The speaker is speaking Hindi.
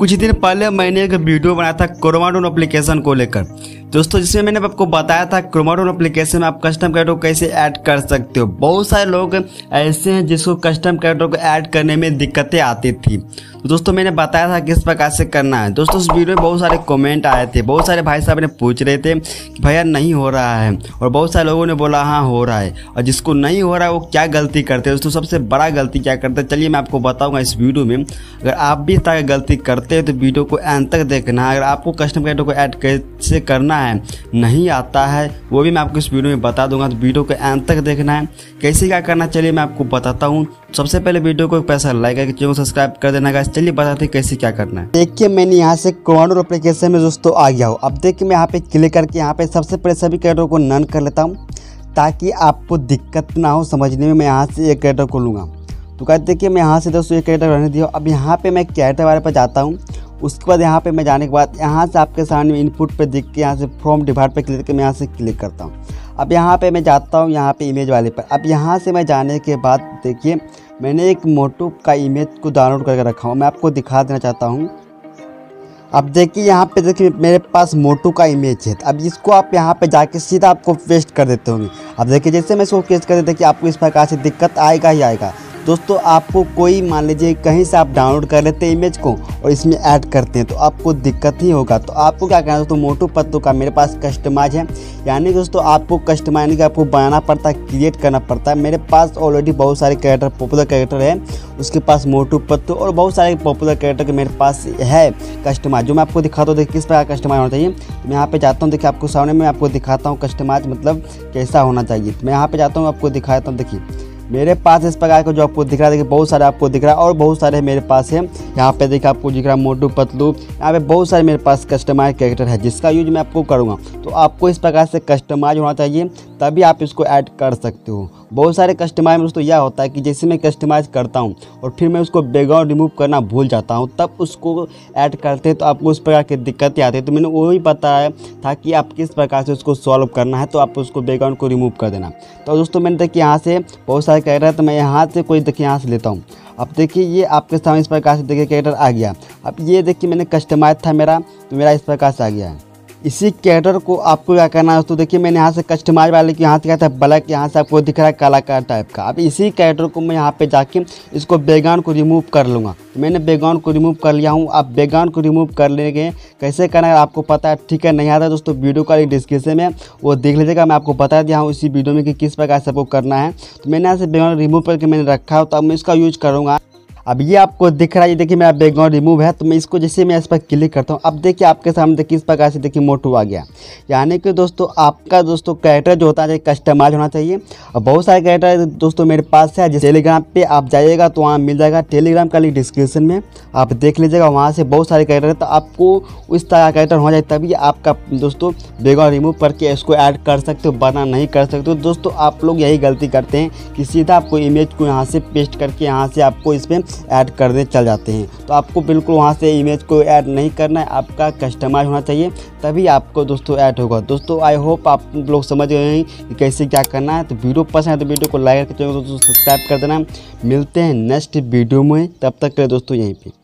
कुछ दिन पहले मैंने एक वीडियो बनाया था क्रोमाडोन एप्लीकेशन को लेकर। दोस्तों, जिसमें मैंने आपको बताया था क्रोमाडोन एप्लीकेशन में आप कस्टम कैरेक्टर को कैसे ऐड कर सकते हो। बहुत सारे लोग ऐसे हैं जिसको कस्टम कैरेक्टर को ऐड करने में दिक्कतें आती थी। तो दोस्तों, मैंने बताया था किस प्रकार से करना है। दोस्तों उस वीडियो में बहुत सारे कमेंट आए थे। बहुत सारे भाई साहब ने पूछ रहे थे कि भैया, नहीं हो रहा है। और बहुत सारे लोगों ने बोला हाँ हो रहा है। और जिसको नहीं हो रहा है, वो क्या गलती करते हैं? दोस्तों, सबसे बड़ा गलती क्या करते हैं? चलिए, मैं आपको बताऊँगा इस वीडियो में। अगर आप भी इस तरह गलती करते हैं तो वीडियो को एंड तक देखना। अगर आपको कस्टम कैरेक्टर को ऐड कैसे करना है, नहीं आता है, वो भी मैं आपको इस वीडियो में बता दूँगा। तो वीडियो को एंड तक देखना है। कैसे क्या करना चलिए मैं आपको बताता हूँ। सबसे पहले वीडियो को एक पैसा लाइक करके चैनल को सब्सक्राइब कर देना गाइस चलिए बताते हैं कैसे क्या करना है। देखिए, मैंने यहाँ से क्रोनोर एप्लीकेशन में दोस्तों आ गया हूँ। अब देखिए, मैं यहाँ पे क्लिक करके यहाँ पे सबसे पहले सभी कैरेक्टर को नन कर लेता हूँ, ताकि आपको दिक्कत ना हो समझने में मैं यहाँ से एक कैरेक्टर को लूँगा। तो कहते देखिए, मैं यहाँ से दोस्तों एक कैरेक्टर रहने दिया अब यहाँ पर मैं कैरेक्टर वाले पर जाता हूँ। उसके बाद यहाँ पे मैं जाने के बाद यहाँ से आपके सामने इनपुट पे दिख के यहाँ से फॉर्म डिवाइड पे क्लिक करके मैं यहाँ से क्लिक करता हूँ। अब यहाँ पे मैं जाता हूँ, यहाँ पे इमेज वाले पर। अब यहाँ से मैं जाने के बाद देखिए, मैंने एक मोटू का इमेज को डाउनलोड करके रखा हूँ। मैं आपको दिखा देना चाहता हूँ। अब देखिए, यहाँ पे देखिए, मेरे पास मोटू का इमेज है। अब इसको आप यहाँ पे जाके सीधा आपको पेस्ट कर देते होंगे। अब देखिए, जैसे मैं इसको पेस्ट कर देते कि आपको इस प्रकार से दिक्कत आएगा ही आएगा। दोस्तों, आपको कोई मान लीजिए कहीं से आप डाउनलोड कर लेते हैं इमेज को और इसमें ऐड करते हैं तो आपको दिक्कत ही होगा। तो आपको क्या करना है दोस्तों, मोटू पत्तू का मेरे पास कस्टमाइज है। यानी दोस्तों, आपको कस्टमाइज यानी कि आपको बनाना पड़ता है क्रिएट करना पड़ता है। मेरे पास ऑलरेडी बहुत सारे कैरेक्टर पॉपुलर कैरेक्टर है। उसके पास मोटू पत्तू और बहुत सारे पॉपुलर कैरेक्टर के मेरे पास है कस्टमाइज जो मैं आपको दिखाता हूँ, देखिए किस प्रकार कस्टमाइज होना चाहिए। तो मैं यहाँ पे जाता हूँ, देखिए आपको सामने में आपको दिखाता हूँ कस्टमाइज मतलब कैसा होना चाहिए। तो मैं यहाँ पर जाता हूँ, आपको दिखाता हूँ, देखिए। मेरे पास इस प्रकार का जो आपको दिख रहा है, देखिए, बहुत सारे आपको दिख रहा है और बहुत सारे मेरे पास है। यहाँ पे देखिए, आपको दिख रहा है मोटू पतलू। यहाँ पे बहुत सारे मेरे पास कस्टमाइज कैरेक्टर है, जिसका यूज़ मैं आपको करूँगा। तो आपको इस प्रकार से कस्टमाइज होना चाहिए। तभी आप इसको ऐड कर सकते हो। बहुत सारे कस्टमाइज में दोस्तों यह होता है कि जैसे मैं कस्टमाइज करता हूँ और फिर मैं उसको बैकग्राउंड रिमूव करना भूल जाता हूँ, तब उसको ऐड करते हैं तो आपको उस प्रकार की दिक्कतें आती है। तो मैंने वही बताया था कि आप किस प्रकार से उसको सॉल्व करना है तो आप उसको बैकग्राउंड को रिमूव कर देना। तो दोस्तों मैंने देखिए यहाँ से बहुत सारे कैरेक्टर है तो मैं यहाँ से कोई देखिए यहाँ से लेता हूँ। अब देखिए ये आपके सामने इस प्रकार से देखिए कैरेक्टर आ गया। अब ये देखिए मैंने कस्टमाइज था मेरा तो मेरा इस प्रकार से आ गया है। इसी कैरेक्टर को आपको क्या करना है? तो देखिए, मैंने यहाँ से कस्टमाइज वाले की, यहाँ से क्या था? ब्लैक यहाँ से आपको दिख रहा है कलाकार टाइप का। अब इसी कैरेक्टर को मैं यहाँ पे जाके इसको बैकग्राउंड को रिमूव कर लूँगा। तो मैंने बैकग्राउंड को रिमूव कर लिया हूँ। आप बैकग्राउंड को रिमूव कर लेंगे कैसे करना है, आपको पता है? ठीक है, नहीं आता दोस्तों वीडियो का डिस्क्रिप्शन में वो देख लीजिएगा। मैं आपको बता दिया हूँ इसी वीडियो में कि किस प्रकार से आपको करना है। तो मैंने यहाँ से बैकग्राउंड रिमूव करके मैंने रखा हो। तो अब मैं इसका यूज़ करूँगा। अब ये आपको दिख रहा है देखिए मेरा बैकग्राउंड रिमूव है तो मैं इसको जैसे मैं इस पर क्लिक करता हूँ। अब देखिए आपके सामने देखिए इस प्रकार से देखिए मोटू आ गया। यानी कि दोस्तों, आपका दोस्तों कैरेक्टर जो होता है कस्टमाइज होना चाहिए। और बहुत सारे कैरेक्टर दोस्तों मेरे पास है, जैसे टेलीग्राम पर आप जाइएगा तो वहाँ मिल जाएगा। टेलीग्राम का लिंक डिस्क्रिप्शन में आप देख लीजिएगा, वहाँ से बहुत सारे कैरेक्टर तो आपको उस तरह का कैरेक्टर हो जाए तभी आपका दोस्तों बैकग्राउंड रिमूव करके इसको ऐड कर सकते हो बना नहीं कर सकते दोस्तों, आप लोग यही गलती करते हैं कि सीधा आपको इमेज को यहाँ से पेस्ट करके, यहाँ से आपको इस पर ऐड करने चल जाते हैं। तो आपको बिल्कुल वहाँ से इमेज को ऐड नहीं करना है, आपका कस्टमाइज होना चाहिए, तभी आपको दोस्तों ऐड होगा। दोस्तों आई होप आप लोग समझ गए हैं कि कैसे क्या करना है। तो वीडियो पसंद है तो वीडियो को लाइक करके दोस्तों सब्सक्राइब कर देना। मिलते हैं नेक्स्ट वीडियो में, तब तक के दोस्तों यहीं पर